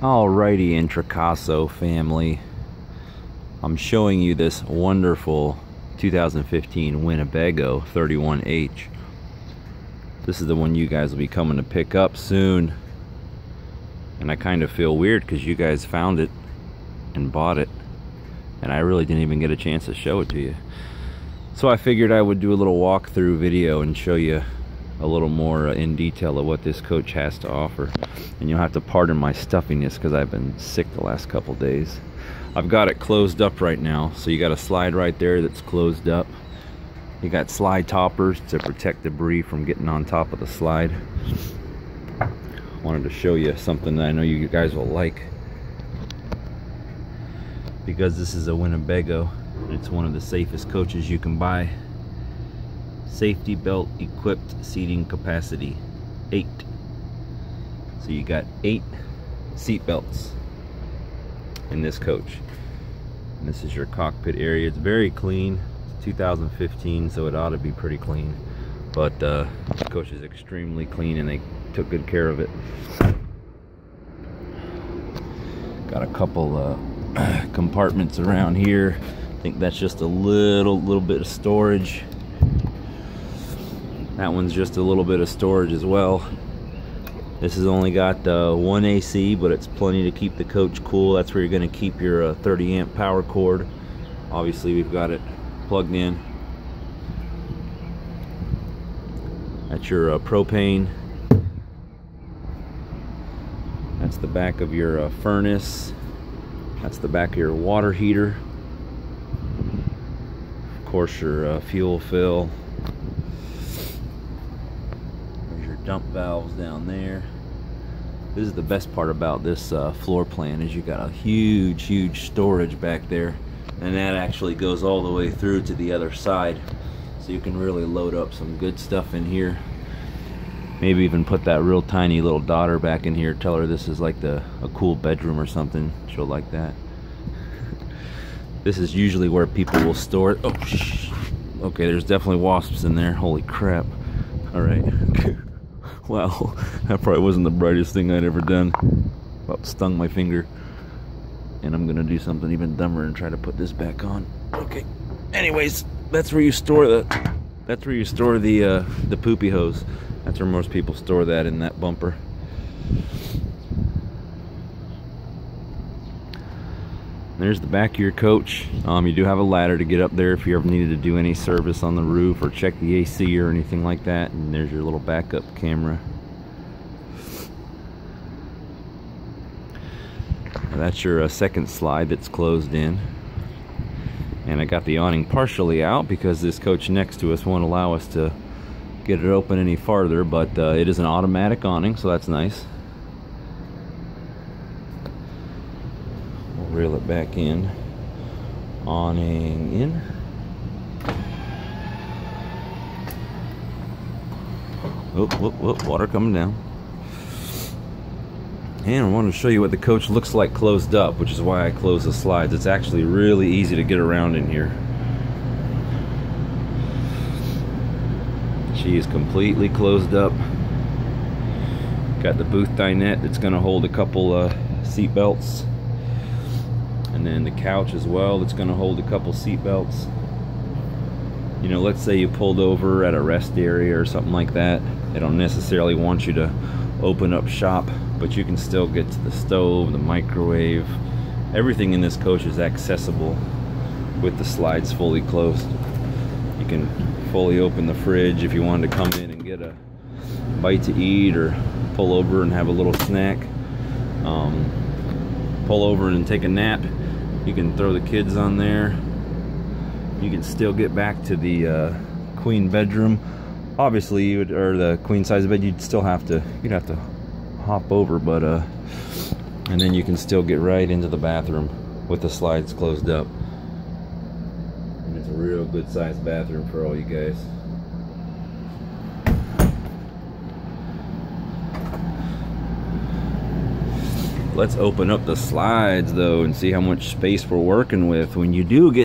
Alrighty, Intricasso family. I'm showing you this wonderful 2015 Winnebago 31H. This is the one you guys will be coming to pick up soon. And I kind of feel weird because you guys found it and bought it. And I really didn't even get a chance to show it to you. So I figured I would do a little walkthrough video and show you a little more uh, in detail of what this coach has to offer. And you'll have to pardon my stuffiness because I've been sick the last couple days. I've got it closed up right now. So you got a slide right there that's closed up. You got slide toppers to protect debris from getting on top of the slide. Wanted to show you something that I know you guys will like. Because this is a Winnebago. It's one of the safest coaches you can buy safety belt equipped seating capacity eight. So you got eight seat belts in this coach. And this is your cockpit area. It's very clean. It's 2015 so it ought to be pretty clean. But uh, this coach is extremely clean and they took good care of it. Got a couple uh, compartments around here. I think that's just a little little bit of storage that one's just a little bit of storage as well. This has only got uh, one AC, but it's plenty to keep the coach cool. That's where you're going to keep your uh, 30 amp power cord. Obviously, we've got it plugged in. That's your uh, propane. That's the back of your uh, furnace. That's the back of your water heater. Of course, your uh, fuel fill dump valves down there. This is the best part about this uh, floor plan is you got a huge, huge storage back there. And that actually goes all the way through to the other side. So you can really load up some good stuff in here. Maybe even put that real tiny little daughter back in here. Tell her this is like the a cool bedroom or something. She'll like that. this is usually where people will store it. Oh. Okay, there's definitely wasps in there. Holy crap. All right. Wow, that probably wasn't the brightest thing I'd ever done. About stung my finger. And I'm gonna do something even dumber and try to put this back on. Okay. Anyways, that's where you store the that's where you store the uh, the poopy hose. That's where most people store that in that bumper. There's the back of your coach. Um, you do have a ladder to get up there if you ever needed to do any service on the roof or check the AC or anything like that. And there's your little backup camera. That's your uh, second slide that's closed in. And I got the awning partially out because this coach next to us won't allow us to get it open any farther, but uh, it is an automatic awning, so that's nice. Reel it back in. Awning in. Whoop, whoop, whoop, water coming down. And I wanted to show you what the coach looks like closed up, which is why I close the slides. It's actually really easy to get around in here. She is completely closed up. Got the booth dinette that's going to hold a couple uh, seat belts and then the couch as well it's going to hold a couple seat belts. You know let's say you pulled over at a rest area or something like that they don't necessarily want you to open up shop but you can still get to the stove the microwave. Everything in this coach is accessible with the slides fully closed. You can fully open the fridge if you wanted to come in and get a bite to eat or pull over and have a little snack. Um, pull over and take a nap you can throw the kids on there. You can still get back to the uh, queen bedroom. Obviously, you would, or the queen size bed, you'd still have to, you'd have to hop over, but, uh, and then you can still get right into the bathroom with the slides closed up. And it's a real good sized bathroom for all you guys. Let's open up the slides though and see how much space we're working with. When you do get